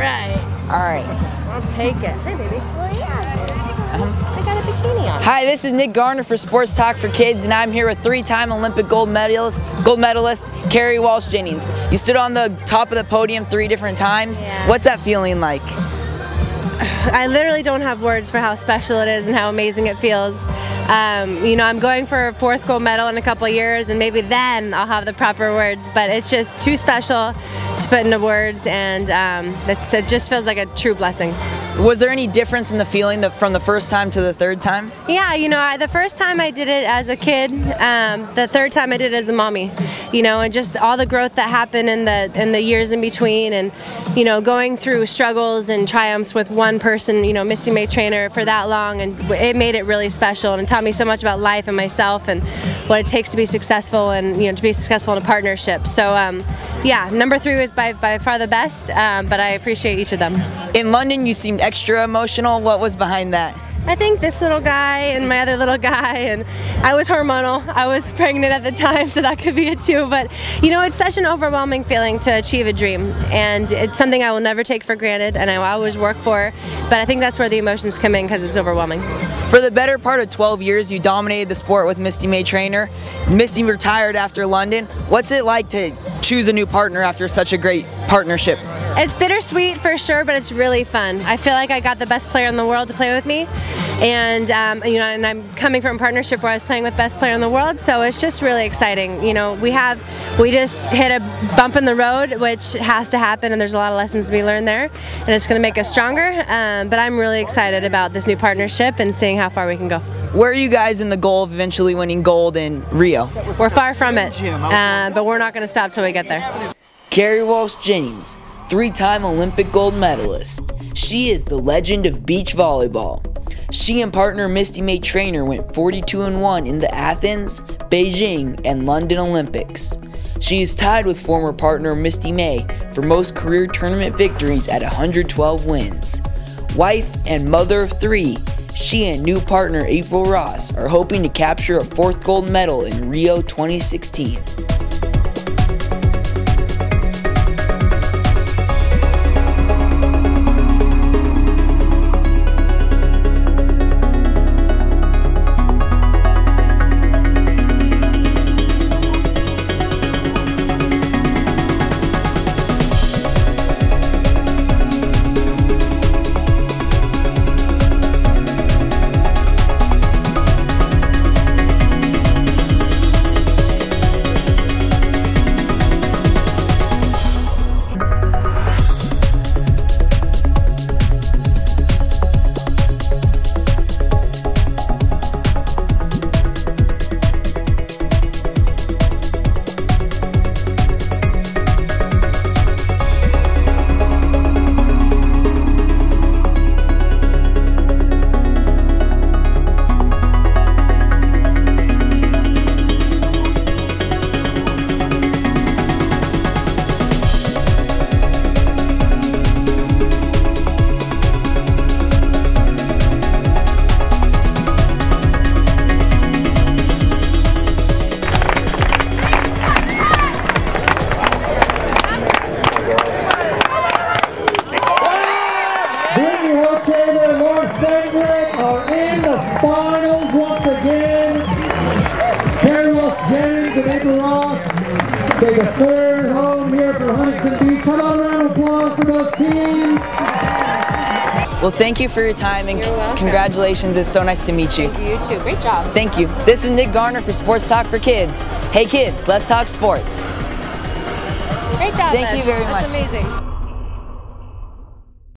right. All right. I'll take it. Hey, baby. Well, yeah. Uh-huh. I got a bikini on. Hi, this is Nick Garner for Sports Talk for Kids, and I'm here with three-time Olympic gold medalist, gold medalist Kerri Walsh Jennings. You stood on the top of the podium three different times. Yeah. What's that feeling like? I literally don't have words for how special it is and how amazing it feels. Um, you know, I'm going for a fourth gold medal in a couple years, and maybe then I'll have the proper words. But it's just too special to put into words, and um, it just feels like a true blessing. Was there any difference in the feeling that from the first time to the third time? Yeah, you know, I, the first time I did it as a kid, um, the third time I did it as a mommy, you know, and just all the growth that happened in the in the years in between, and you know, going through struggles and triumphs with one person, you know, Misty May Treanor for that long, and it made it really special, and it taught me so much about life and myself and what it takes to be successful, and you know, to be successful in a partnership. So, um, yeah, number three was by by far the best, um, but I appreciate each of them. In London, you seemed extra emotional. What was behind that? I think this little guy and my other little guy, and I was hormonal. I was pregnant at the time, so that could be it too. But you know, it's such an overwhelming feeling to achieve a dream, and it's something I will never take for granted, and I will always work for. But I think that's where the emotions come in because it's overwhelming. For the better part of 12 years, you dominated the sport with Misty May Treanor. Misty retired after London. What's it like to choose a new partner after such a great partnership? It's bittersweet for sure, but it's really fun. I feel like I got the best player in the world to play with me, and um, you know, and I'm coming from a partnership where I was playing with best player in the world, so it's just really exciting. You know, we have we just hit a bump in the road, which has to happen, and there's a lot of lessons to be learned there, and it's going to make us stronger. Um, but I'm really excited about this new partnership and seeing how far we can go. Where are you guys in the goal of eventually winning gold in Rio? We're far from it, uh, but we're not going to stop till we get there. Kerri Walsh Jennings, three time Olympic gold medalist. She is the legend of beach volleyball. She and partner Misty May Treanor went 42 and 1 in the Athens, Beijing, and London Olympics. She is tied with former partner Misty May for most career tournament victories at 112 wins. Wife and mother of three, she and new partner April Ross are hoping to capture a fourth gold medal in Rio 2016. For both teams? Well, thank you for your time and congratulations. It's so nice to meet you. Thank You too. Great job. Thank you. This is Nick Garner for Sports Talk for Kids. Hey kids, let's talk sports. Great job. Thank Liv. you very That's much. amazing.